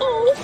Oh,